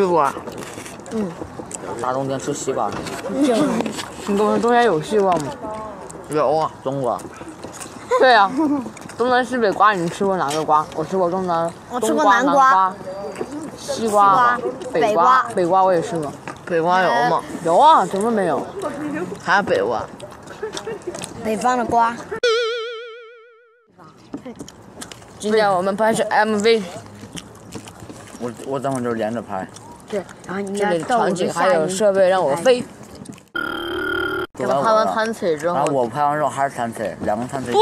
西瓜。大冬天吃西瓜，你跟我说中间有西瓜吗？有啊，冬瓜。对呀、东南西北瓜，你吃过哪个瓜？我吃过东南，我吃、过南瓜西瓜、北北瓜瓜、北瓜我也吃过。北瓜有吗？有啊，怎么没有？还有北瓜。北方的瓜。今天我们拍摄 MV，我我等会儿就连着拍。对，然后你这里要到我场景还有设备让我飞。拍拍完贪吃之后，然后我拍完之后还是贪腿，两个贪吃。